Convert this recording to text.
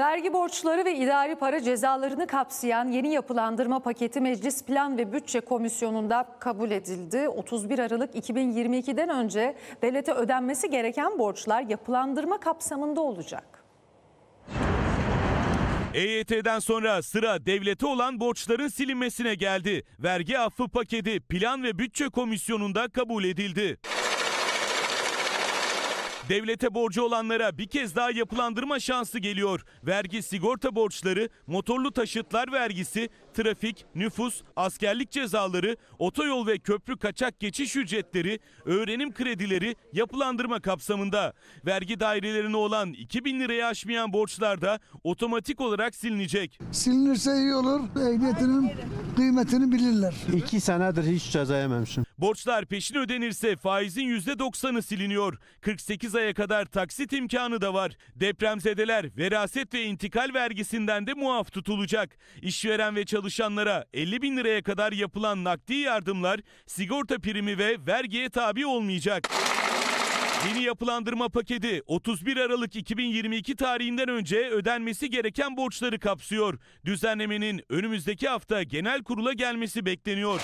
Vergi borçları ve idari para cezalarını kapsayan yeni yapılandırma paketi Meclis Plan ve Bütçe Komisyonu'nda kabul edildi. 31 Aralık 2022'den önce devlete ödenmesi gereken borçlar yapılandırma kapsamında olacak. EYT'den sonra sıra devlete olan borçların silinmesine geldi. Vergi affı paketi Plan ve Bütçe Komisyonu'nda kabul edildi. Devlete borcu olanlara bir kez daha yapılandırma şansı geliyor. Vergi sigorta borçları, motorlu taşıtlar vergisi, trafik, nüfus, askerlik cezaları, otoyol ve köprü kaçak geçiş ücretleri, öğrenim kredileri yapılandırma kapsamında. Vergi dairelerine olan 2000 liraya aşmayan borçlar da otomatik olarak silinecek. Silinirse iyi olur. Ehliyetinin kıymetini bilirler. İki senedir hiç ceza yememişim. Borçlar peşin ödenirse faizin %90'ı siliniyor. 48 aya kadar taksit imkanı da var. Depremzedeler veraset ve intikal vergisinden de muaf tutulacak. İşveren ve çalışanlara 50 bin liraya kadar yapılan nakdi yardımlar sigorta primi ve vergiye tabi olmayacak. Yeni yapılandırma paketi 31 Aralık 2022 tarihinden önce ödenmesi gereken borçları kapsıyor. Düzenlemenin önümüzdeki hafta genel kurula gelmesi bekleniyor.